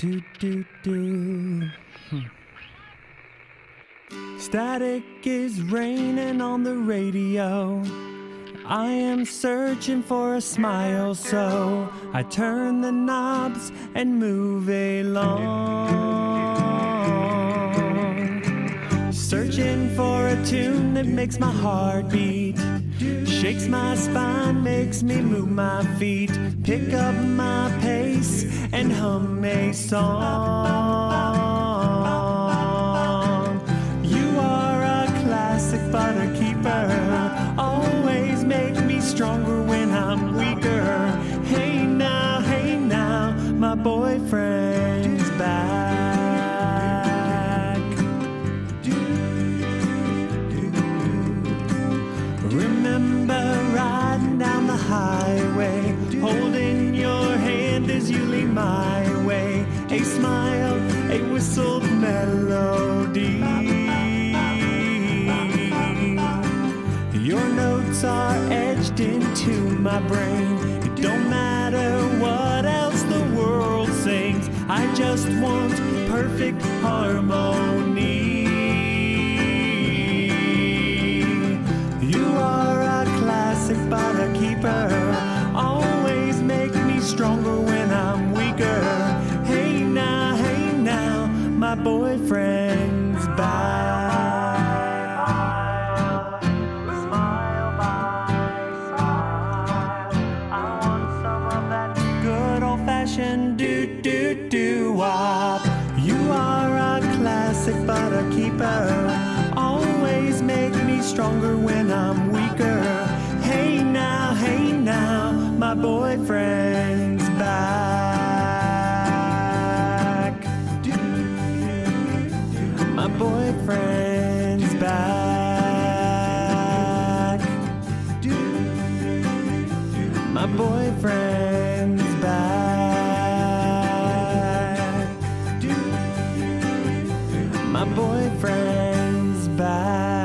Do, do, do. Hmm. Static is raining on the radio. I am searching for a smile, so I turn the knobs and move along. Searching for a tune that makes my heart beat, shakes my spine, makes me move my feet, pick up my and hum a song. You are a classic butter keeper, always make me stronger when I'm weaker. Hey now, hey now, my boyfriend's back. Smile, a whistled melody. Your notes are etched into my brain. It don't matter what else the world sings. I just want perfect harmony. You are a classic butter keeper. Always make me stronger boyfriend's back. Good old fashioned do do do wop. You are a classic butter keeper. Always make me stronger when I'm weaker. Hey now, hey now, my boyfriend's boyfriend's back. My boyfriend's back. My boyfriend's back.